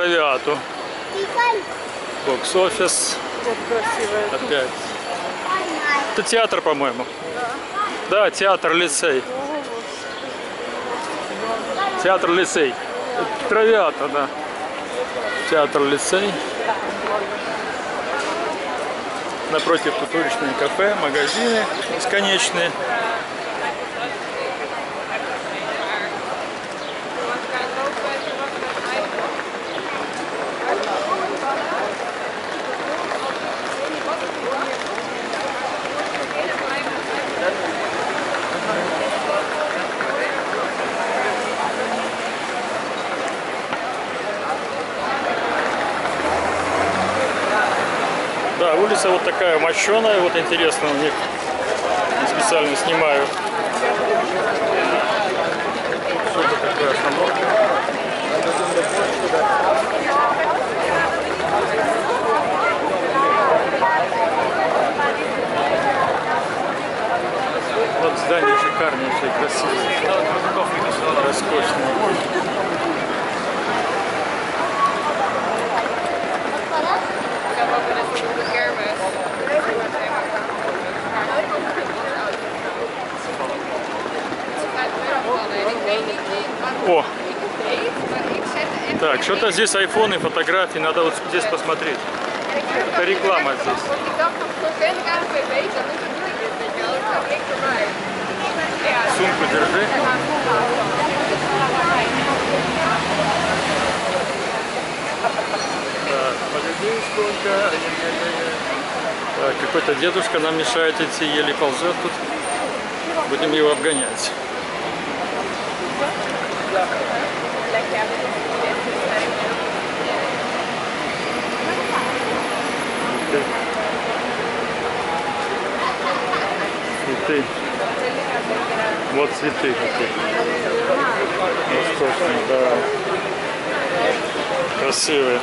Травиату. Бокс-офис. Опять. Это театр, по-моему. Да, театр лицей. Театр лицей. Травиата, да. Театр лицей. Напротив тут кафе, магазины бесконечные. Улица вот такая мощеная, вот интересно у них. Специально снимаю. Вот здание шикарнейшее, красивое. Роскошное. О, так, что-то здесь айфоны, фотографии, надо вот здесь посмотреть. Voor mij. Ja, Сумку держи. Так, какой-то дедушка нам мешает идти, еле ползет тут. Будем его обгонять. Цветы. Вот цветы какие. Роскошные, да. Красивые.